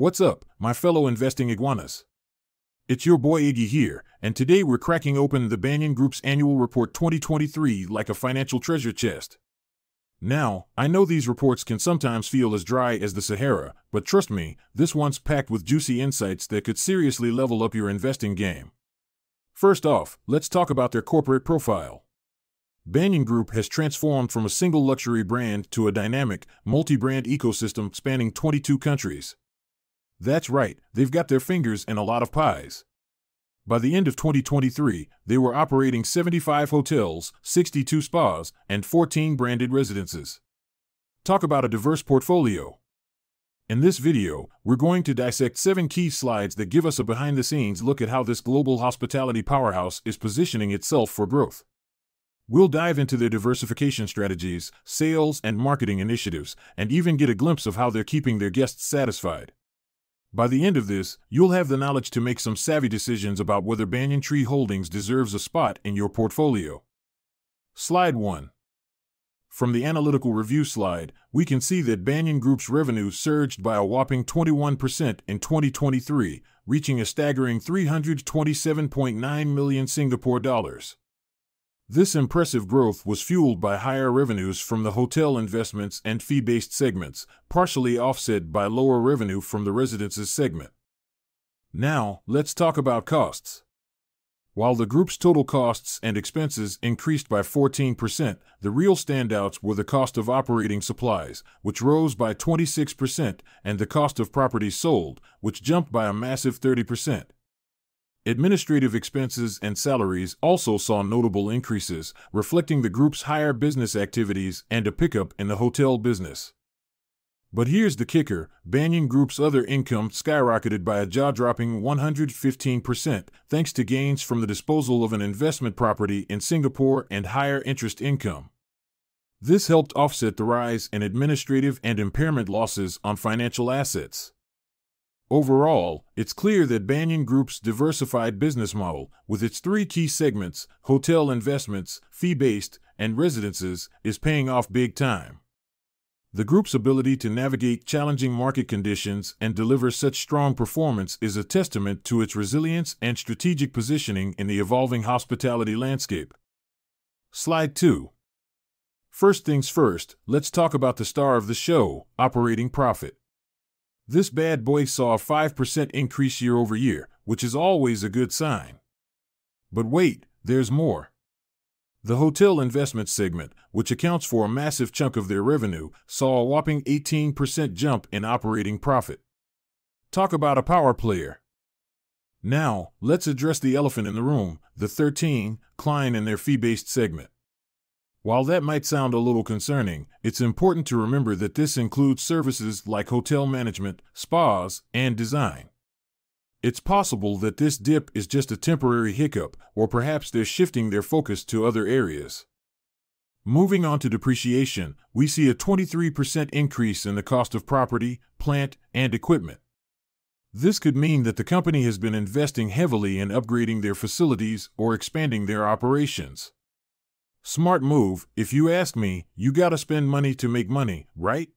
What's up, my fellow investing iguanas? It's your boy Iggy here, and today we're cracking open the Banyan Group's annual report 2023 like a financial treasure chest. Now, I know these reports can sometimes feel as dry as the Sahara, but trust me, this one's packed with juicy insights that could seriously level up your investing game. First off, let's talk about their corporate profile. Banyan Group has transformed from a single luxury brand to a dynamic, multi brand ecosystem spanning 22 countries. That's right, they've got their fingers in a lot of pies. By the end of 2023, they were operating 75 hotels, 62 spas, and 14 branded residences. Talk about a diverse portfolio. In this video, we're going to dissect seven key slides that give us a behind the scenes look at how this global hospitality powerhouse is positioning itself for growth. We'll dive into their diversification strategies, sales and marketing initiatives, and even get a glimpse of how they're keeping their guests satisfied. By the end of this, you'll have the knowledge to make some savvy decisions about whether Banyan Tree Holdings deserves a spot in your portfolio. Slide 1. From the analytical review slide, we can see that Banyan Group's revenue surged by a whopping 21% in 2023, reaching a staggering 327.9 million Singapore dollars. This impressive growth was fueled by higher revenues from the hotel investments and fee based segments, partially offset by lower revenue from the residences segment. Now, let's talk about costs. While the group's total costs and expenses increased by 14%, the real standouts were the cost of operating supplies, which rose by 26%, and the cost of properties sold, which jumped by a massive 30%. Administrative expenses and salaries also saw notable increases, reflecting the group's higher business activities and a pickup in the hotel business. But here's the kicker Banyan Group's other income skyrocketed by a jaw dropping 115%, thanks to gains from the disposal of an investment property in Singapore and higher interest income. This helped offset the rise in administrative and impairment losses on financial assets. Overall, it's clear that Banyan Group's diversified business model, with its three key segments hotel investments, fee based, and residences, is paying off big time. The group's ability to navigate challenging market conditions and deliver such strong performance is a testament to its resilience and strategic positioning in the evolving hospitality landscape. Slide 2. First things first, let's talk about the star of the show operating profit. This bad boy saw a 5% increase year over year, which is always a good sign. But wait, there's more. The hotel investment segment, which accounts for a massive chunk of their revenue, saw a whopping 18% jump in operating profit. Talk about a power player. Now, let's address the elephant in the room the 13 Klein and their fee based segment. While that might sound a little concerning, it's important to remember that this includes services like hotel management, spas, and design. It's possible that this dip is just a temporary hiccup, or perhaps they're shifting their focus to other areas. Moving on to depreciation, we see a 23% increase in the cost of property, plant, and equipment. This could mean that the company has been investing heavily in upgrading their facilities or expanding their operations. Smart move, if you ask me, you gotta spend money to make money, right?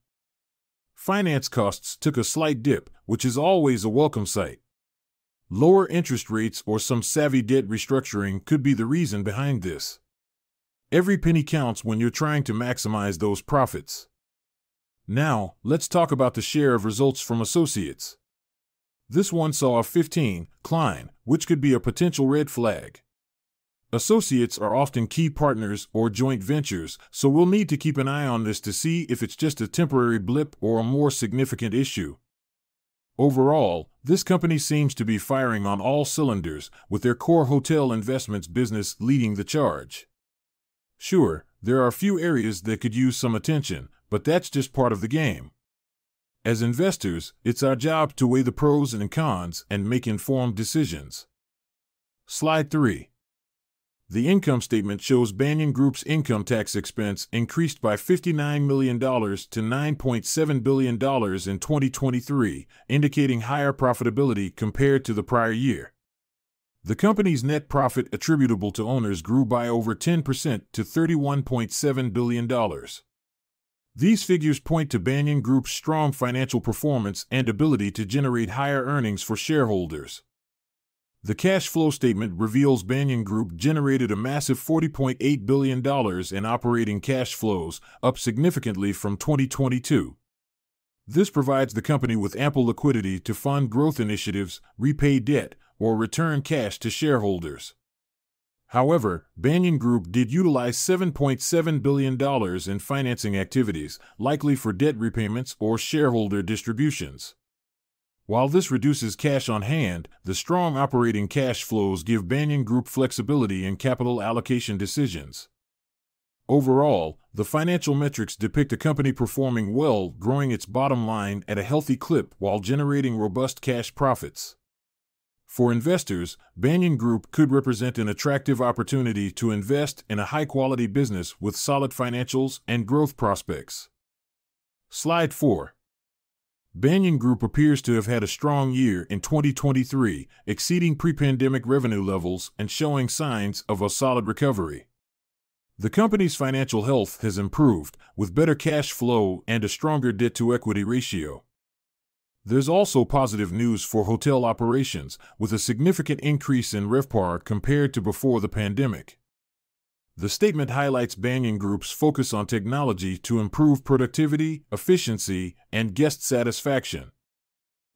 Finance costs took a slight dip, which is always a welcome sight. Lower interest rates or some savvy debt restructuring could be the reason behind this. Every penny counts when you're trying to maximize those profits. Now, let's talk about the share of results from associates. This one saw a 15 climb, which could be a potential red flag. Associates are often key partners or joint ventures, so we'll need to keep an eye on this to see if it's just a temporary blip or a more significant issue. Overall, this company seems to be firing on all cylinders, with their core hotel investments business leading the charge. Sure, there are a few areas that could use some attention, but that's just part of the game. As investors, it's our job to weigh the pros and cons and make informed decisions. Slide 3. The income statement shows Banyan Group's income tax expense increased by $59 million to $9.7 billion in 2023, indicating higher profitability compared to the prior year. The company's net profit attributable to owners grew by over 10% to $31.7 billion. These figures point to Banyan Group's strong financial performance and ability to generate higher earnings for shareholders. The cash flow statement reveals Banyan Group generated a massive $40.8 billion in operating cash flows, up significantly from 2022. This provides the company with ample liquidity to fund growth initiatives, repay debt, or return cash to shareholders. However, Banyan Group did utilize $7.7 billion in financing activities, likely for debt repayments or shareholder distributions. While this reduces cash on hand, the strong operating cash flows give Banyan Group flexibility in capital allocation decisions. Overall, the financial metrics depict a company performing well, growing its bottom line at a healthy clip while generating robust cash profits. For investors, Banyan Group could represent an attractive opportunity to invest in a high quality business with solid financials and growth prospects. Slide 4 Banyan Group appears to have had a strong year in 2023, exceeding pre pandemic revenue levels and showing signs of a solid recovery. The company's financial health has improved, with better cash flow and a stronger debt to equity ratio. There's also positive news for hotel operations, with a significant increase in RevPAR compared to before the pandemic. The statement highlights Banyan Group's focus on technology to improve productivity, efficiency, and guest satisfaction.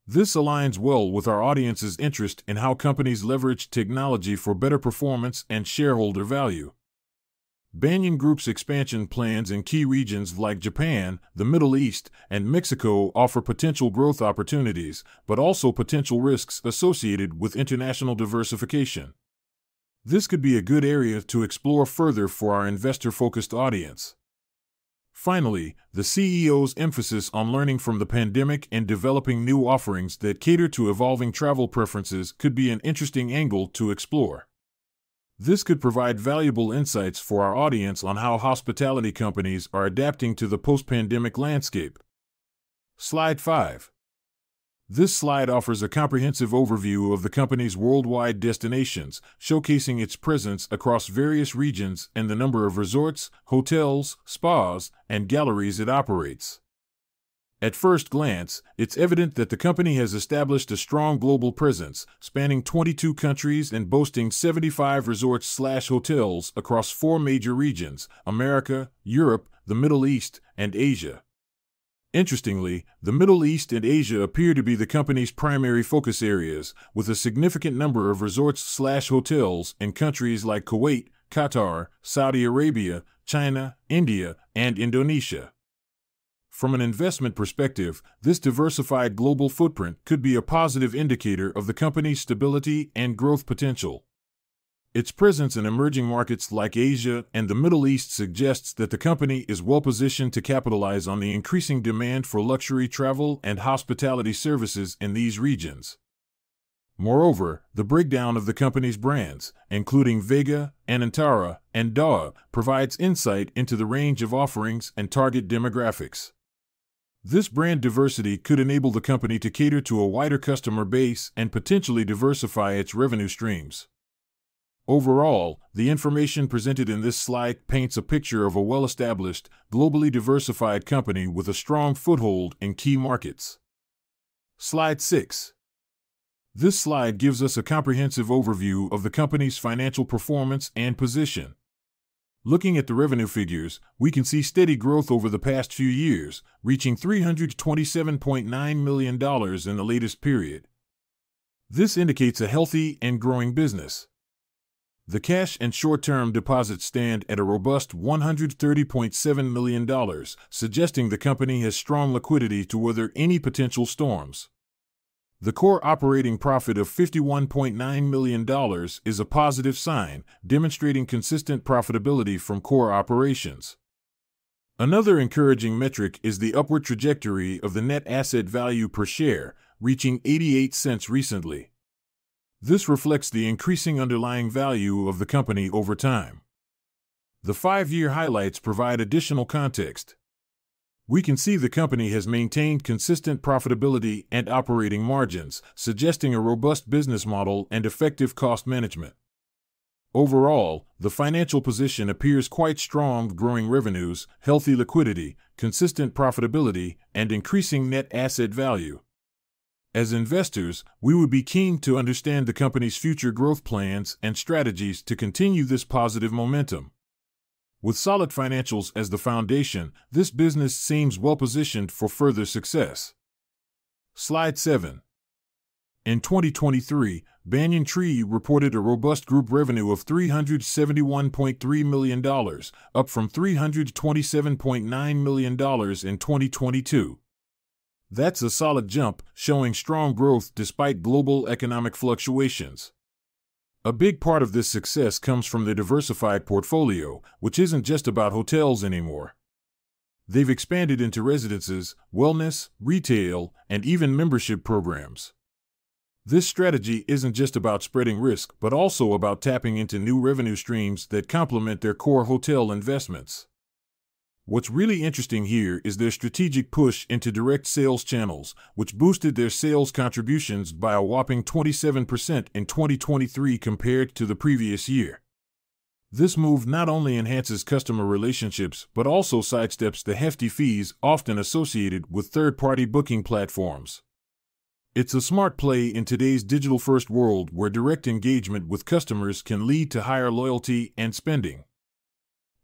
This aligns well with our audience's interest in how companies leverage technology for better performance and shareholder value. Banyan Group's expansion plans in key regions like Japan, the Middle East, and Mexico offer potential growth opportunities, but also potential risks associated with international diversification. This could be a good area to explore further for our investor focused audience. Finally, the CEO's emphasis on learning from the pandemic and developing new offerings that cater to evolving travel preferences could be an interesting angle to explore. This could provide valuable insights for our audience on how hospitality companies are adapting to the post pandemic landscape. Slide 5. This slide offers a comprehensive overview of the company's worldwide destinations, showcasing its presence across various regions and the number of resorts, hotels, spas, and galleries it operates. At first glance, it's evident that the company has established a strong global presence, spanning 22 countries and boasting 75 resorts slash hotels across four major regions: America, Europe, the Middle East, and Asia. Interestingly, the Middle East and Asia appear to be the company's primary focus areas, with a significant number of resorts slash hotels in countries like Kuwait, Qatar, Saudi Arabia, China, India, and Indonesia. From an investment perspective, this diversified global footprint could be a positive indicator of the company's stability and growth potential. Its presence in emerging markets like Asia and the Middle East suggests that the company is well positioned to capitalize on the increasing demand for luxury travel and hospitality services in these regions. Moreover, the breakdown of the company's brands, including Vega, Anantara, and Daw, provides insight into the range of offerings and target demographics. This brand diversity could enable the company to cater to a wider customer base and potentially diversify its revenue streams. Overall, the information presented in this slide paints a picture of a well established, globally diversified company with a strong foothold in key markets. Slide 6. This slide gives us a comprehensive overview of the company's financial performance and position. Looking at the revenue figures, we can see steady growth over the past few years, reaching $327.9 million in the latest period. This indicates a healthy and growing business. The cash and short term deposits stand at a robust $130.7 million, suggesting the company has strong liquidity to weather any potential storms. The core operating profit of $51.9 million is a positive sign, demonstrating consistent profitability from core operations. Another encouraging metric is the upward trajectory of the net asset value per share, reaching 88 cents recently. This reflects the increasing underlying value of the company over time. The five year highlights provide additional context. We can see the company has maintained consistent profitability and operating margins, suggesting a robust business model and effective cost management. Overall, the financial position appears quite strong, growing revenues, healthy liquidity, consistent profitability, and increasing net asset value. As investors, we would be keen to understand the company's future growth plans and strategies to continue this positive momentum. With solid financials as the foundation, this business seems well positioned for further success. Slide 7. In 2023, Banyan Tree reported a robust group revenue of $371.3 million, up from $327.9 million in 2022. That's a solid jump, showing strong growth despite global economic fluctuations. A big part of this success comes from the diversified portfolio, which isn't just about hotels anymore. They've expanded into residences, wellness, retail, and even membership programs. This strategy isn't just about spreading risk, but also about tapping into new revenue streams that complement their core hotel investments. What's really interesting here is their strategic push into direct sales channels, which boosted their sales contributions by a whopping 27% in 2023 compared to the previous year. This move not only enhances customer relationships, but also sidesteps the hefty fees often associated with third party booking platforms. It's a smart play in today's digital first world where direct engagement with customers can lead to higher loyalty and spending.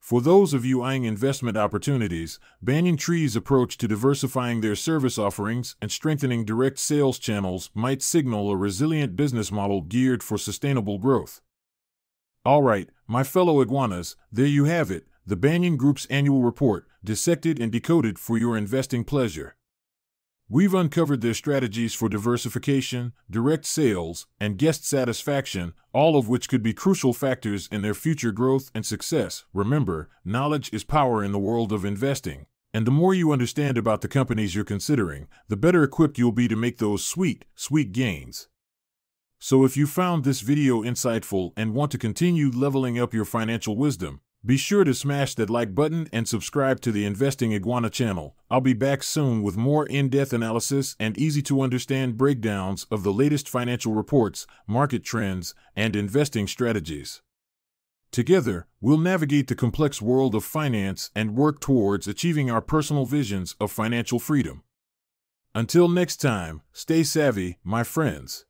For those of you eyeing investment opportunities, Banyan Tree's approach to diversifying their service offerings and strengthening direct sales channels might signal a resilient business model geared for sustainable growth. All right, my fellow iguanas, there you have it, the Banyan Group's annual report, dissected and decoded for your investing pleasure. We've uncovered their strategies for diversification, direct sales, and guest satisfaction, all of which could be crucial factors in their future growth and success. Remember, knowledge is power in the world of investing. And the more you understand about the companies you're considering, the better equipped you'll be to make those sweet, sweet gains. So if you found this video insightful and want to continue leveling up your financial wisdom, be sure to smash that like button and subscribe to the Investing Iguana channel. I'll be back soon with more in depth analysis and easy to understand breakdowns of the latest financial reports, market trends, and investing strategies. Together, we'll navigate the complex world of finance and work towards achieving our personal visions of financial freedom. Until next time, stay savvy, my friends.